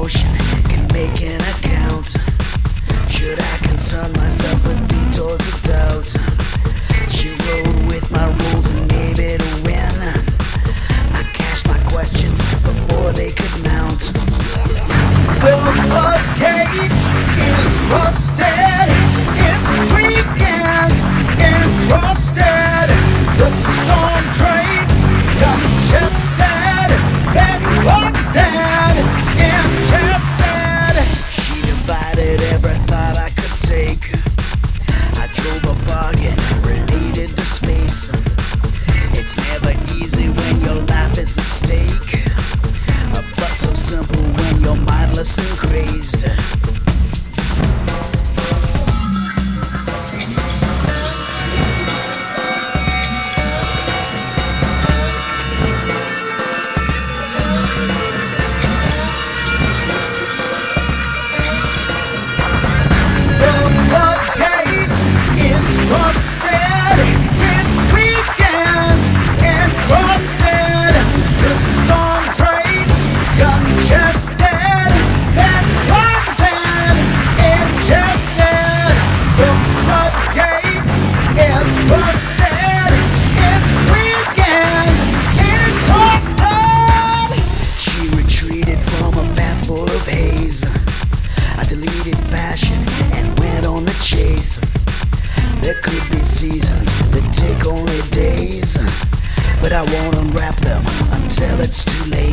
emotion can make an account. Should I concern wasted. fashion and went on the chase. There could be seasons that take only days, but I won't unwrap them until it's too late.